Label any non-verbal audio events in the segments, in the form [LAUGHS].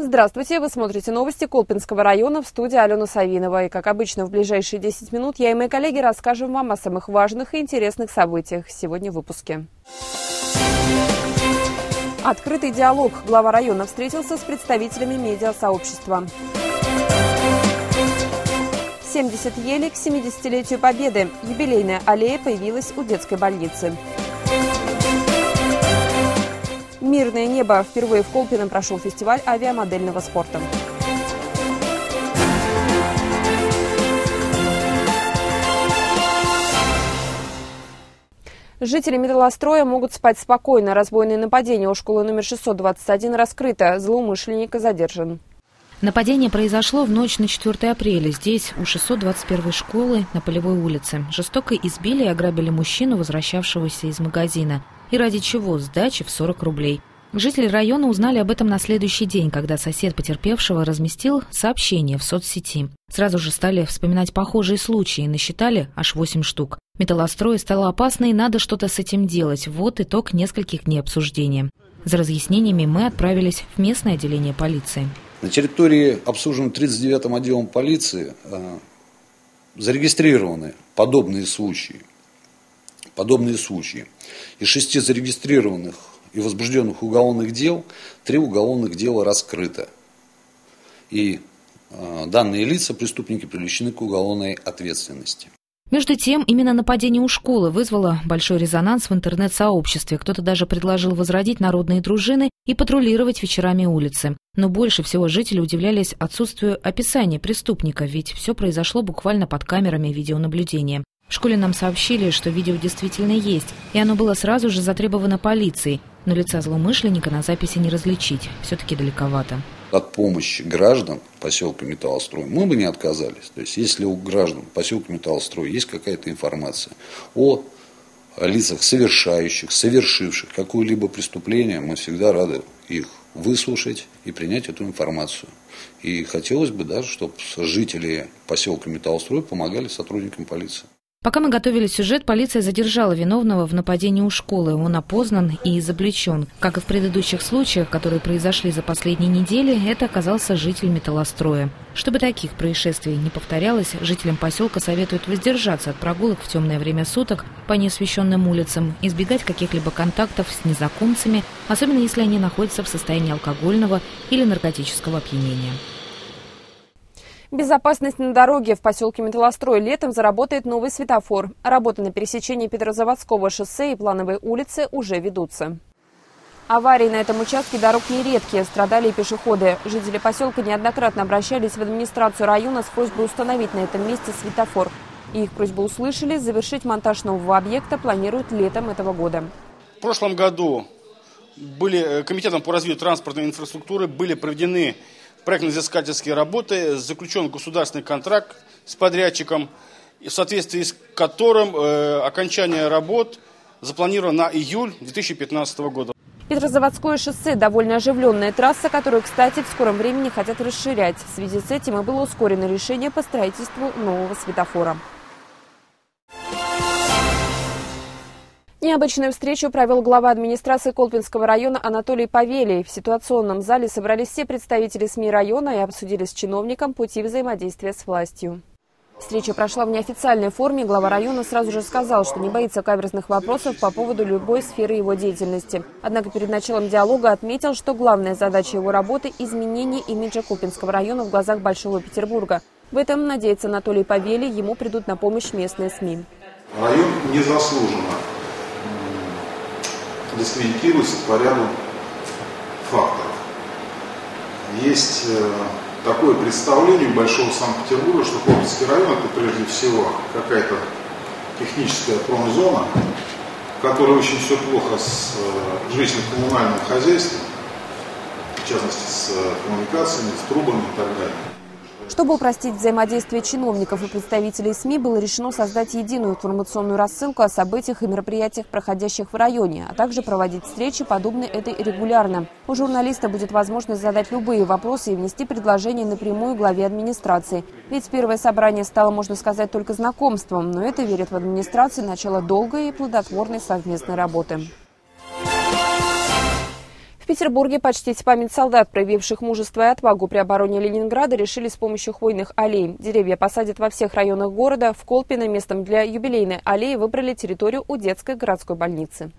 Здравствуйте, вы смотрите новости Колпинского района в студии Алена Савинова. И, как обычно, в ближайшие 10 минут я и мои коллеги расскажем вам о самых важных и интересных событиях сегодня в выпуске. Открытый диалог. Глава района встретился с представителями медиасообщества. 70 ели к 70-летию Победы. Юбилейная аллея появилась у детской больницы. «Мирное небо». Впервые в Колпино прошел фестиваль авиамодельного спорта. Жители металлостроя могут спать спокойно. Разбойное нападение у школы номер 621 раскрыто. Злоумышленника задержан. Нападение произошло в ночь на 4 апреля. Здесь, у 621 школы, на Полевой улице. Жестоко избили и ограбили мужчину, возвращавшегося из магазина. И ради чего сдачи в 40 рублей. Жители района узнали об этом на следующий день, когда сосед потерпевшего разместил сообщение в соцсети. Сразу же стали вспоминать похожие случаи и насчитали аж 8 штук. Металлострой стало опасно и надо что-то с этим делать. Вот итог нескольких дней обсуждения. За разъяснениями мы отправились в местное отделение полиции. На территории, обслуженной 39-м отделом полиции, э, зарегистрированы подобные случаи. Подобные случаи. Из шести зарегистрированных и возбужденных уголовных дел, три уголовных дела раскрыто. И э, данные лица, преступники, привлечены к уголовной ответственности. Между тем, именно нападение у школы вызвало большой резонанс в интернет-сообществе. Кто-то даже предложил возродить народные дружины и патрулировать вечерами улицы. Но больше всего жители удивлялись отсутствию описания преступника, ведь все произошло буквально под камерами видеонаблюдения. В школе нам сообщили, что видео действительно есть, и оно было сразу же затребовано полицией но лица злоумышленника на записи не различить, все-таки далековато. От помощи граждан поселка Металлострой мы бы не отказались. То есть, если у граждан поселка Металлострой есть какая-то информация о лицах совершающих, совершивших какое-либо преступление, мы всегда рады их выслушать и принять эту информацию. И хотелось бы даже, чтобы жители поселка Металлострой помогали сотрудникам полиции. Пока мы готовили сюжет, полиция задержала виновного в нападении у школы. Он опознан и изобличен. Как и в предыдущих случаях, которые произошли за последние недели, это оказался житель металлостроя. Чтобы таких происшествий не повторялось, жителям поселка советуют воздержаться от прогулок в темное время суток по неосвещенным улицам, избегать каких-либо контактов с незнакомцами, особенно если они находятся в состоянии алкогольного или наркотического опьянения. Безопасность на дороге в поселке Металлострой летом заработает новый светофор. Работы на пересечении Петрозаводского шоссе и Плановой улицы уже ведутся. Аварии на этом участке дорог нередкие, страдали и пешеходы. Жители поселка неоднократно обращались в администрацию района с просьбой установить на этом месте светофор. Их просьбу услышали, завершить монтаж нового объекта планируют летом этого года. В прошлом году были э, комитетом по развитию транспортной инфраструктуры были проведены проектно-изыскательские работы, заключен государственный контракт с подрядчиком, в соответствии с которым э, окончание работ запланировано на июль 2015 года. Петрозаводское шоссе – довольно оживленная трасса, которую, кстати, в скором времени хотят расширять. В связи с этим и было ускорено решение по строительству нового светофора. Необычную встречу провел глава администрации Колпинского района Анатолий Павелий. В ситуационном зале собрались все представители СМИ района и обсудили с чиновником пути взаимодействия с властью. Встреча прошла в неофициальной форме. Глава района сразу же сказал, что не боится каверзных вопросов по поводу любой сферы его деятельности. Однако перед началом диалога отметил, что главная задача его работы – изменение имиджа Купинского района в глазах Большого Петербурга. В этом, надеется Анатолий Павелий, ему придут на помощь местные СМИ. Район незаслуженно дискредитируется по ряду факторов. Есть э, такое представление Большого Санкт-Петербурга, что Колпинский район это прежде всего какая-то техническая промзона, в которой очень все плохо с э, жилищно-коммунальным хозяйством, в частности с э, коммуникациями, с трубами и так далее. Чтобы упростить взаимодействие чиновников и представителей СМИ, было решено создать единую информационную рассылку о событиях и мероприятиях, проходящих в районе, а также проводить встречи, подобные этой регулярно. У журналиста будет возможность задать любые вопросы и внести предложения напрямую главе администрации. Ведь первое собрание стало, можно сказать, только знакомством, но это верит в администрации начало долгой и плодотворной совместной работы. Петербурге почтить память солдат, проявивших мужество и отвагу при обороне Ленинграда, решили с помощью хвойных аллей. Деревья посадят во всех районах города. В Колпино местом для юбилейной аллеи выбрали территорию у детской городской больницы.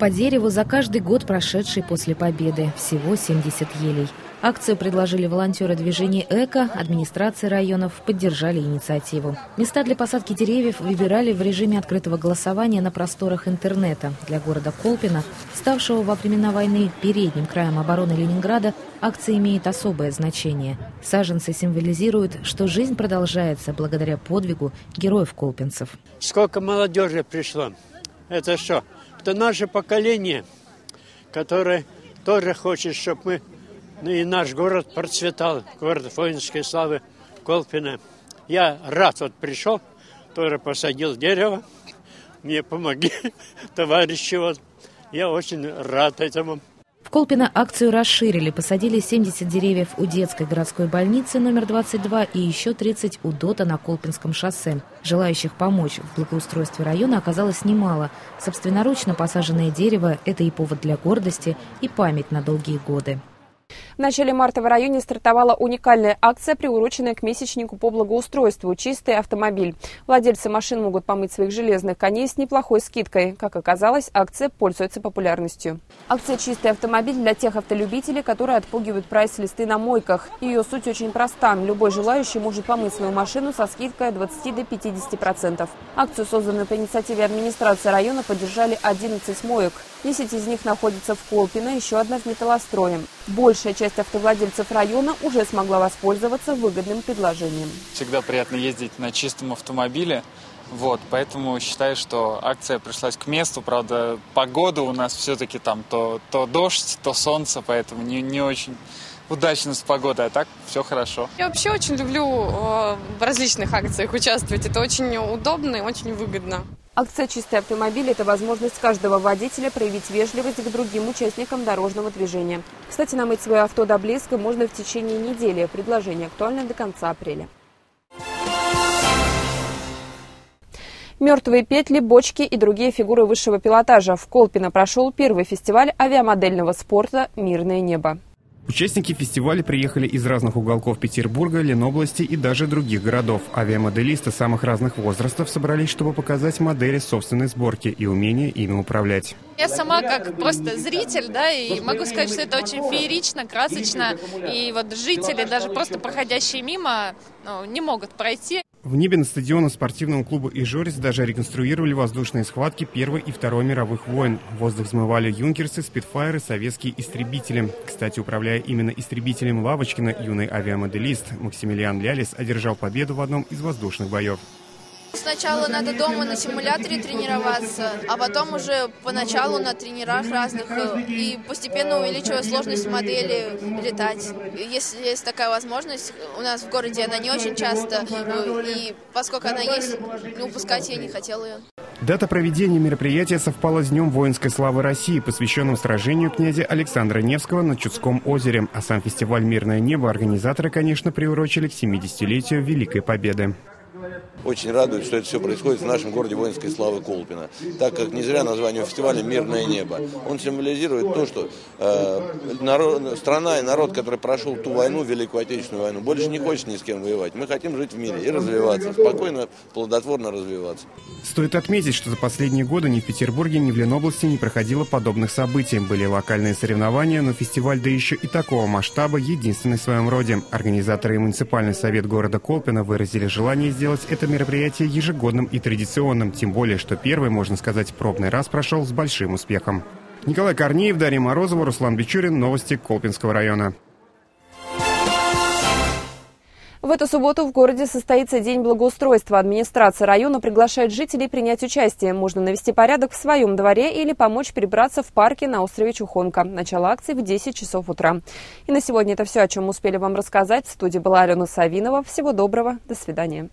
По дереву за каждый год, прошедший после победы. Всего 70 елей. Акцию предложили волонтеры движения «Эко», администрации районов поддержали инициативу. Места для посадки деревьев выбирали в режиме открытого голосования на просторах интернета. Для города Колпина, ставшего во времена войны передним краем обороны Ленинграда, акция имеет особое значение. Саженцы символизируют, что жизнь продолжается благодаря подвигу героев-колпинцев. Сколько молодежи пришло. Это что? Это наше поколение, которое тоже хочет, чтобы мы ну и наш город процветал, город воинской славы Колпина. Я рад, вот пришел, тоже посадил дерево, мне помогли [LAUGHS] товарищи, вот. Я очень рад этому. В Колпино акцию расширили. Посадили 70 деревьев у детской городской больницы номер 22 и еще 30 у ДОТа на Колпинском шоссе. Желающих помочь в благоустройстве района оказалось немало. Собственноручно посаженное дерево – это и повод для гордости, и память на долгие годы. В начале марта в районе стартовала уникальная акция, приуроченная к месячнику по благоустройству «Чистый автомобиль». Владельцы машин могут помыть своих железных коней с неплохой скидкой. Как оказалось, акция пользуется популярностью. Акция «Чистый автомобиль» для тех автолюбителей, которые отпугивают прайс-листы на мойках. Ее суть очень проста. Любой желающий может помыть свою машину со скидкой от 20 до 50%. Акцию, созданную по инициативе администрации района, поддержали 11 моек. 10 из них находятся в Колпино, еще одна в Металлострое. Большая часть автовладельцев района уже смогла воспользоваться выгодным предложением. Всегда приятно ездить на чистом автомобиле. Вот, поэтому считаю, что акция пришлась к месту. Правда, погода у нас все-таки там то, то дождь, то солнце, поэтому не, не очень удачно с погодой, а так все хорошо. Я вообще очень люблю э, в различных акциях участвовать. Это очень удобно и очень выгодно. Акция «Чистый автомобиль» – это возможность каждого водителя проявить вежливость к другим участникам дорожного движения. Кстати, намыть свое авто до блеска можно в течение недели. Предложение актуально до конца апреля. Мертвые петли, бочки и другие фигуры высшего пилотажа. В Колпино прошел первый фестиваль авиамодельного спорта «Мирное небо». Участники фестиваля приехали из разных уголков Петербурга, Ленобласти и даже других городов. Авиамоделисты самых разных возрастов собрались, чтобы показать модели собственной сборки и умение ими управлять. Я сама как просто зритель, да, и могу сказать, что это очень феерично, красочно, и вот жители, даже просто проходящие мимо, ну, не могут пройти. В небе на стадионе спортивного клуба «Ижорис» даже реконструировали воздушные схватки Первой и Второй мировых войн. воздух взмывали юнкерсы, спидфайры, советские истребители. Кстати, управляя именно истребителем Лавочкина, юный авиамоделист Максимилиан Лялис одержал победу в одном из воздушных боев. Сначала надо дома на симуляторе тренироваться, а потом уже поначалу на тренерах разных э, и постепенно увеличивая сложность модели летать. Если есть такая возможность, у нас в городе она не очень часто, э, и поскольку она есть, не упускать я не хотела ее. Дата проведения мероприятия совпала с Днем воинской славы России, посвященным сражению князя Александра Невского на Чудском озере. А сам фестиваль «Мирное небо» организаторы, конечно, приурочили к 70-летию Великой Победы. Очень радует, что это все происходит в нашем городе воинской славы Колпина, так как не зря название фестиваля «Мирное небо». Он символизирует то, что э, народ, страна и народ, который прошел ту войну, Великую Отечественную войну, больше не хочет ни с кем воевать. Мы хотим жить в мире и развиваться, спокойно, плодотворно развиваться. Стоит отметить, что за последние годы ни в Петербурге, ни в Ленобласти не проходило подобных событий. Были локальные соревнования, но фестиваль, да еще и такого масштаба, единственный в своем роде. Организаторы и муниципальный совет города Колпина выразили желание сделать это мероприятие ежегодным и традиционным, тем более, что первый, можно сказать, пробный раз прошел с большим успехом. Николай Корнеев, Дарья Морозова, Руслан Бичурин. Новости Колпинского района. В эту субботу в городе состоится День благоустройства. Администрация района приглашает жителей принять участие. Можно навести порядок в своем дворе или помочь перебраться в парке на острове Чухонка. Начало акции в 10 часов утра. И на сегодня это все, о чем успели вам рассказать. В студии была Алена Савинова. Всего доброго. До свидания.